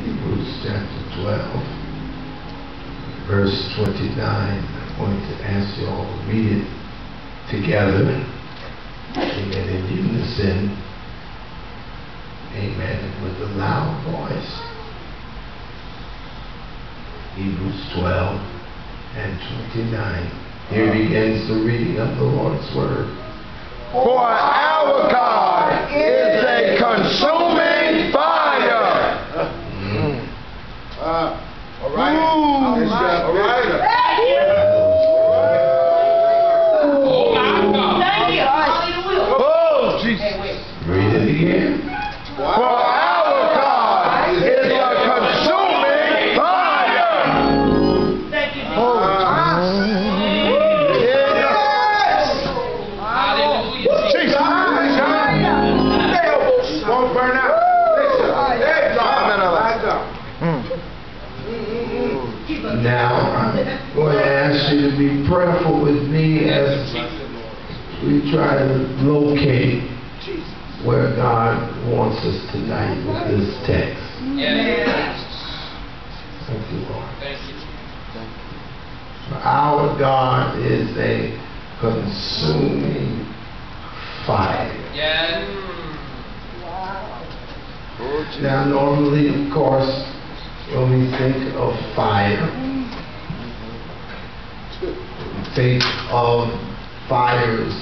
Hebrews chapter 12, verse 29. I'm going to ask you all to read it together. Amen. In unison. Amen. With a loud voice. Hebrews 12 and 29. Here begins the reading of the Lord's Word. For our God is a consuming fire. Uh, all right. Ooh. Now, I'm going to ask you to be prayerful with me as we try to locate where God wants us tonight with this text. Thank you, Lord. For Our God is a consuming fire. Now, normally, of course, when we think of fire, we think of fire's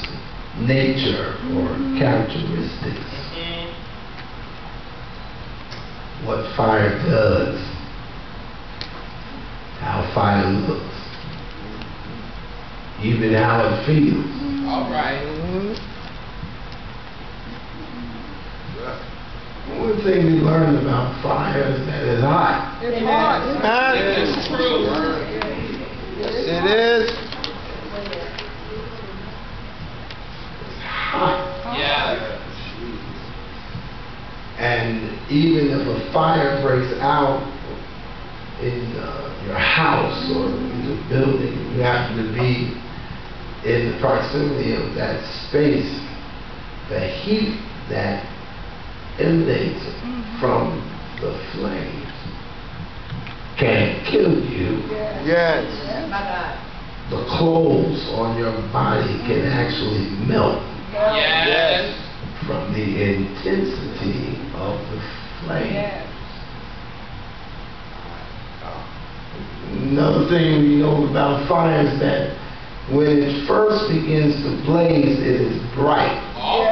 nature or mm-hmm. characteristics. What fire does, how fire looks, even how it feels. All right. Mm-hmm. One thing we learn about fire is that it's hot. Amen. Yes, it is. And even if a fire breaks out in uh, your house or in the building, you happen to be in the proximity of that space, the heat that emanates from the flames can kill you. Yes. The clothes on your body can actually melt Yes. from the intensity of the flame. Another thing we know about fire is that when it first begins to blaze, it is bright. Oh,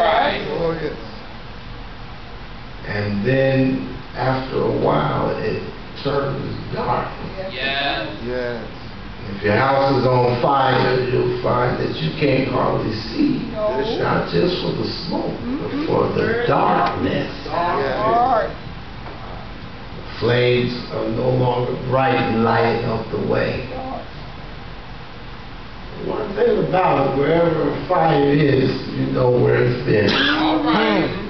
yes. And then after a while, it turns dark. Yes. If your house is on fire, you'll find that you can't hardly see. Not just for the smoke, but for the darkness. The Flames are no longer bright and lighting up the way. One thing about it, wherever a fire is, you know where it's been.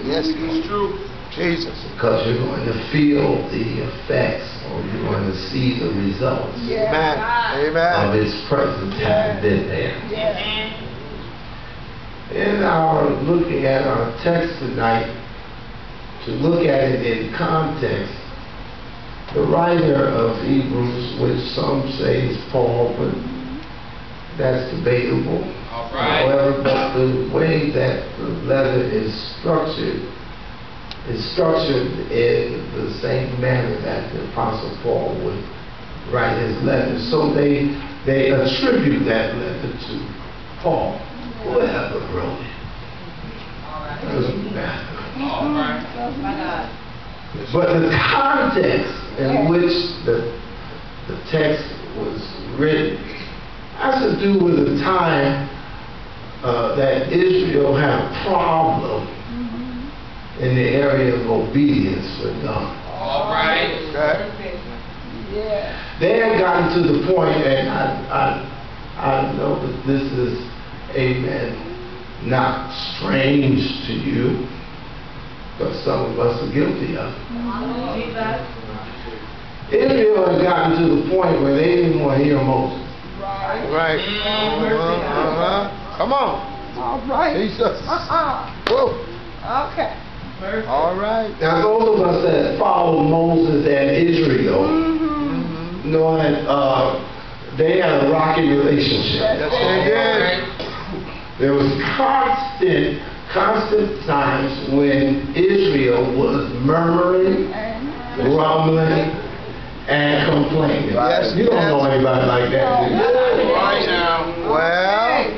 Yes, it's true. Jesus. Because you're going to feel the effects or you're going to see the results Amen. of Amen. its presence having been there. In our looking at our text tonight, to look at it in context, the writer of Hebrews, which some say is Paul, but that's debatable. However, but the way that the letter is structured is structured in the same manner that the Apostle Paul would write his letters. So they they attribute that letter to Paul, whoever wrote it. Doesn't matter. But the context in which the the text was written has to do with the time uh, that Israel had a problem in the area of obedience for God. All right. Okay. They had gotten to the point, and I, I, I know that this is, amen, not strange to you, but some of us are guilty of it. Israel had gotten to the point where they didn't want to hear Moses. Right. Uh-huh. Uh-huh. Come on. All right. Jesus. Uh-uh. Whoa. Okay. All right. Now, those of us that follow Moses and Israel, knowing uh, they had a rocky relationship. Yes, they did. There was constant, constant times when Israel was murmuring, grumbling, and complaining. Yes, you don't know anybody like that, do you? Right now. Well,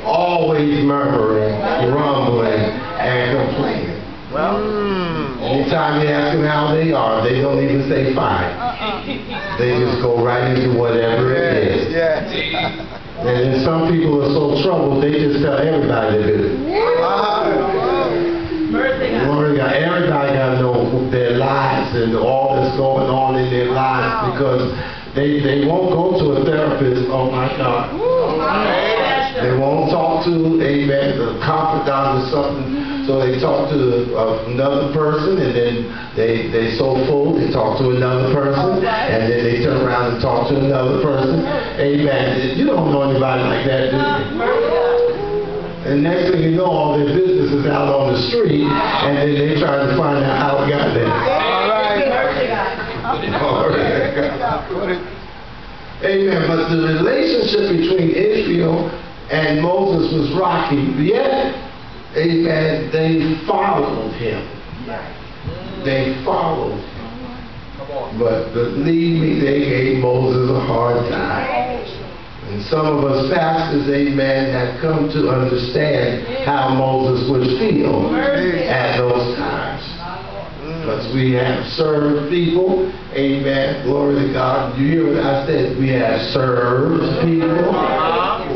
Always murmuring, rumbling, and complaining. Hmm. Anytime you ask them how they are, they don't even say fine. They just go right into whatever it is. Yes. And then some people are so troubled, they just tell everybody to do it. Glory to God. Everybody got to know their lives and all that's going on in their lives because they, they won't go to a therapist, oh my God. They won't talk to, amen, a confidant or something. So they talk to uh, another person and then they, they so full, they talk to another person and then they turn around and talk to another person. Amen. You don't know anybody like that, do you? And next thing you know, all their business is out on the street, and then they try to find out how it got there. All right. Glory to God. Put it. Amen. But the relationship between Israel and Moses was rocky. Yet, amen, they followed him. They followed him. But believe me, they gave Moses a hard time. And some of us pastors, amen, have come to understand how Moses would feel at those times. Because we have served people, amen, glory to God. You hear what I said? We have served people,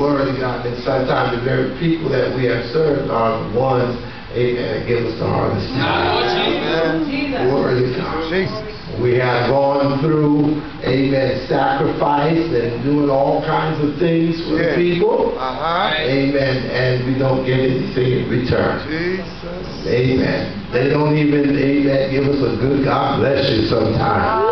glory to God. And sometimes the very people that we have served are the ones, amen, that give us the hardest time. Amen. Glory to God. Jesus. We have gone through, amen, sacrifice and doing all kinds of things for Yeah. the people. Uh-huh. Amen. And we don't get anything in return. Jesus. Amen. They don't even, amen, give us a good God bless you sometimes.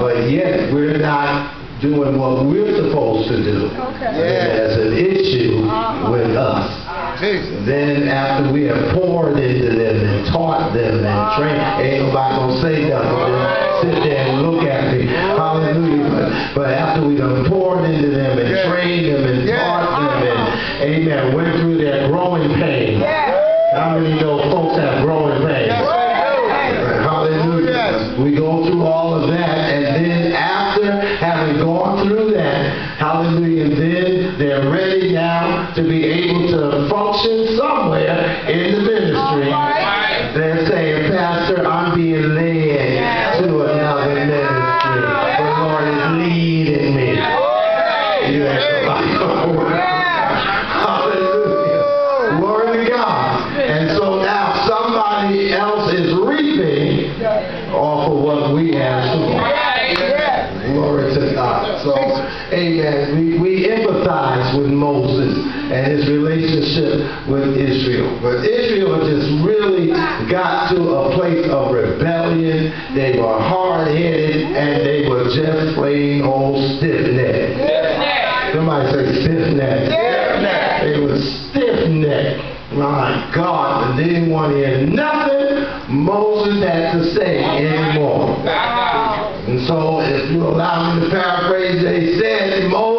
But yet, we're not doing what we're supposed to do. Yeah. There's an issue uh-huh. with us. Jesus. Then after we have poured into them and taught them and uh-huh. trained, ain't nobody gonna say nothing. Just sit there and look at me. Hallelujah. But, but after we done poured into them and Yeah. trained them and Yeah. taught them and, amen, went through their growing pains. How many know folks have Israel. But Israel just really got to a place of rebellion. They were hard-headed and they were just plain old stiff-necked. Somebody say stiff-necked. Stiff-necked. They were stiff-necked. My God, they didn't want to hear nothing Moses had to say anymore. And so, if you allow me to paraphrase, they said, Moses,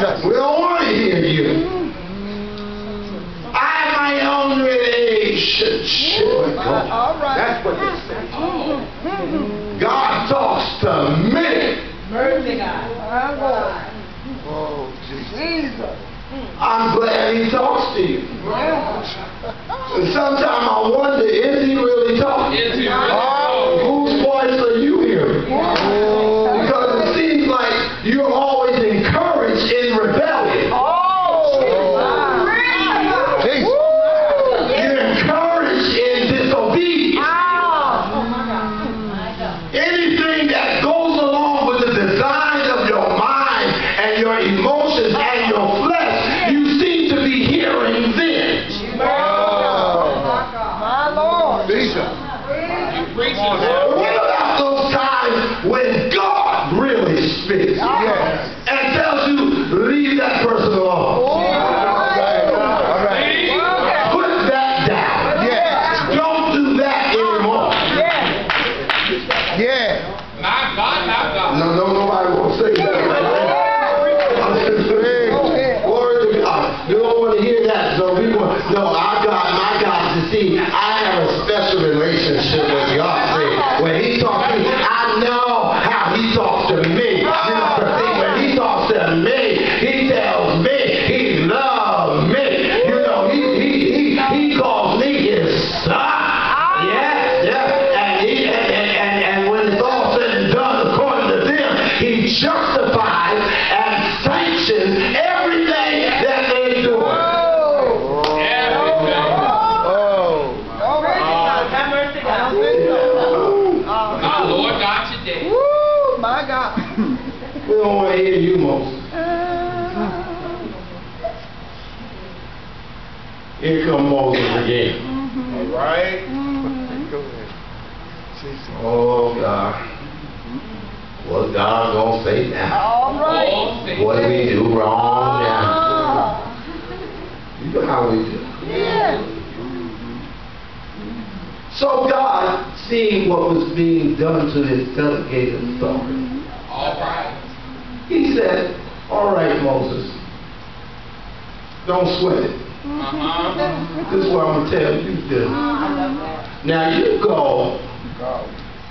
Wow. Jesus. We don't want to hear you. I have my own relationship with uh, God. All right. That's what they say. God talks to me. Mercy God. My Lord. Oh, Jesus. Jesus. I'm glad he talks to you. And sometimes I wonder, is he really talking? Whose Moses mm-hmm. again. All right. Mm-hmm. Go ahead. Oh, God. What God gonna say now? All right. What we do wrong now? Ah. You know how we do. Yeah. Mm-hmm. So God, seeing what was being done to his delegated authority, he said, all right, Moses, don't sweat it. This is what I'm going to tell you to do. Now you go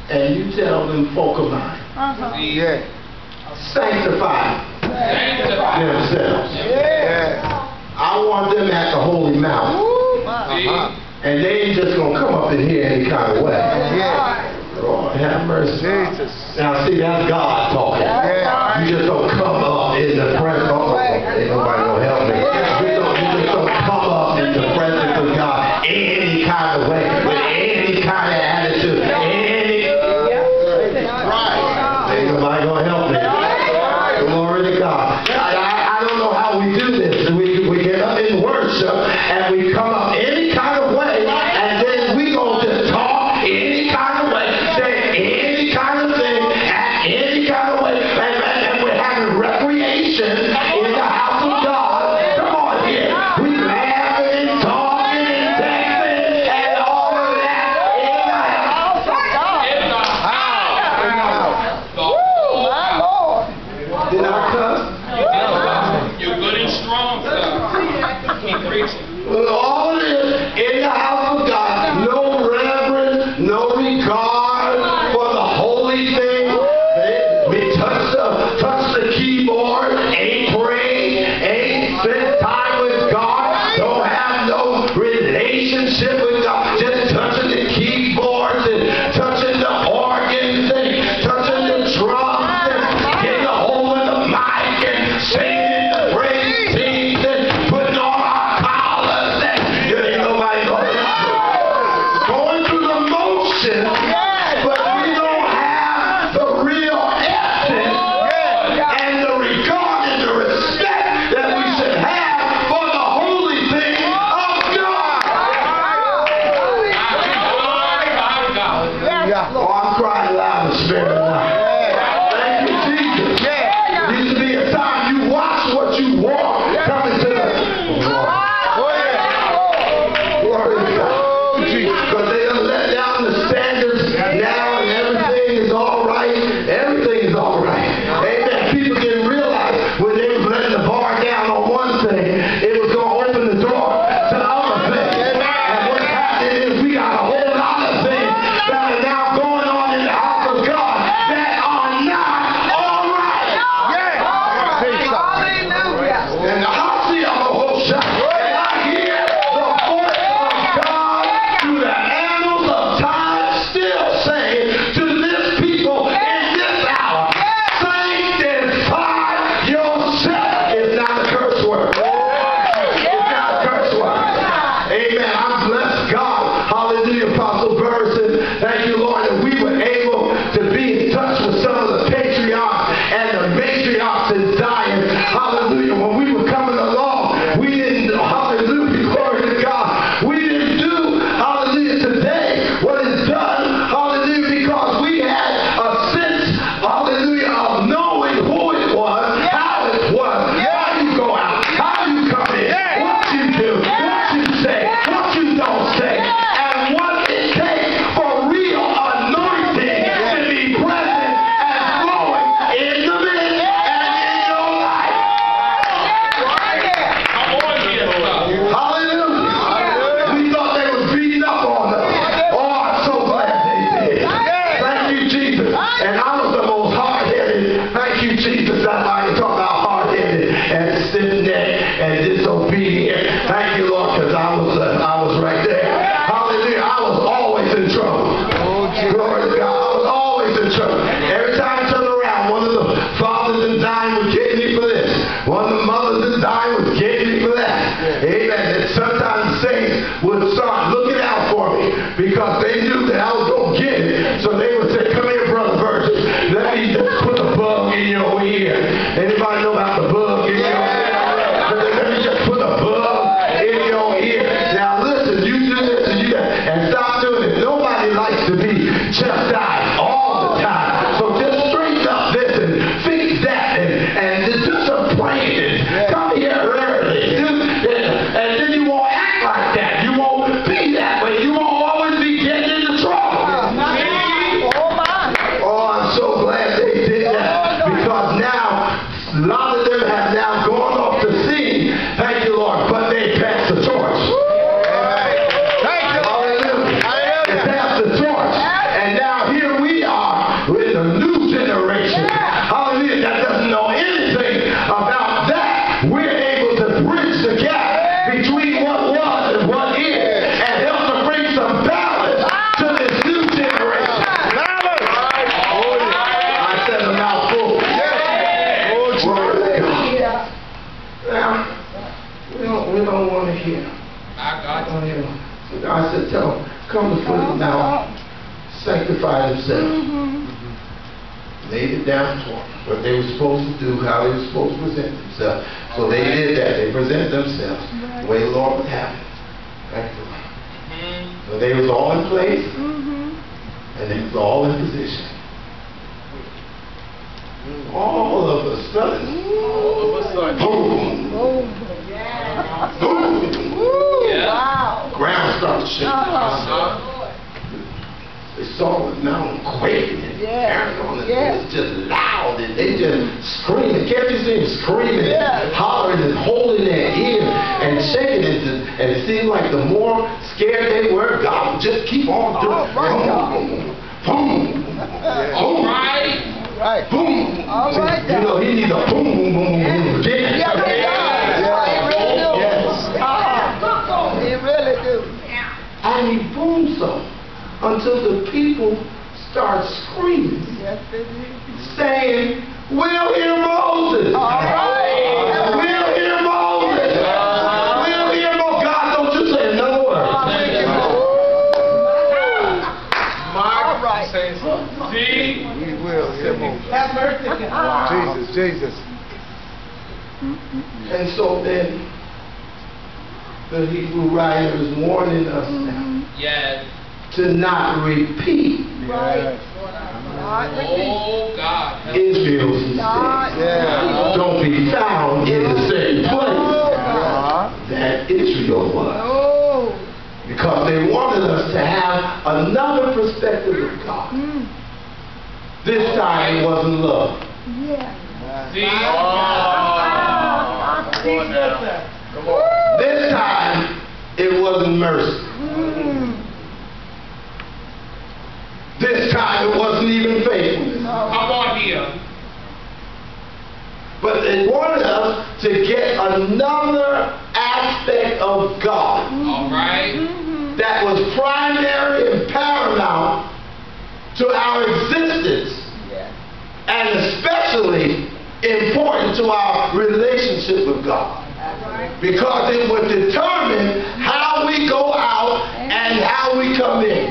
and you tell them folk of mine, Uh-huh. Yeah. sanctify themselves. Yeah. I want them at the holy mount. Woo, my. Uh-huh. And they ain't just going to come up in here any kind of way. Yeah. Lord, have mercy. Jesus. Now see, that's God talking. Yeah. You just don't come up in the presence of Ain't nobody gonna help me. Come up in the presence of God any kind of way, with any kind of attitude, they were supposed to do, how they were supposed to present themselves. So they did that. They presented themselves the way the Lord would have it. Thank you. Mhm. So they was all in place, and they was all in position. All of a sudden, All of a sudden. boom, boom, Yeah. Wow. ground started shaking. Uh-huh. They saw the mountain quaking and Yeah. and Yeah. it was just loud, and they just screaming. Can't you see them screaming Yeah. and hollering and holding their ears and shaking it? And and it seemed like the more scared they were, God would just keep on doing Oh, my God. boom, boom, All boom, right. Right. boom. All See, right, You know, he needs a boom, boom, boom, boom again. Yeah, he does. He really do. Yes. Uh-huh. He really do. And he boomed so until the people start screaming. Yes, saying, We'll hear Moses. All right. We'll hear Moses. Uh-huh. We'll hear Moses. God, don't you say another word. All right. Say something. See? We will hear more. Have mercy, God. Jesus, Jesus. And so then, the Hebrew writer is warning us now Yes. To not repeat Right. God, repeat. Oh, God. help. Israel's mistakes. Yeah. Don't be found in the same Oh, place that Israel was. Oh. Because they wanted us to have another perspective of God. Mm. This time it wasn't love. Yeah. See? Come on now. Come on. This time it wasn't mercy. Mm. This time it wasn't even faithfulness. No. Come on here. But they wanted us to get another aspect of God All right. Mhm. that was primary and paramount to our existence Yes. and especially important to our relationship with God. Right. Because it would determine how we go out and how we come in.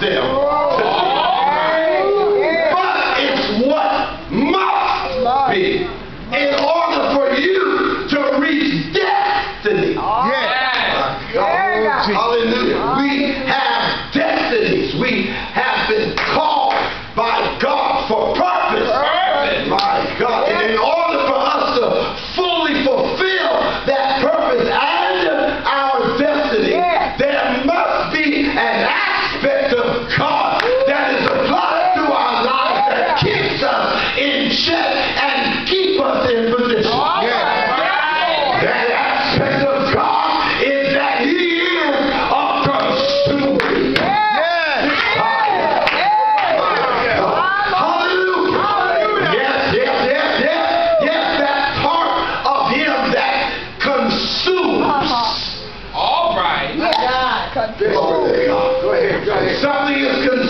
Them something is considered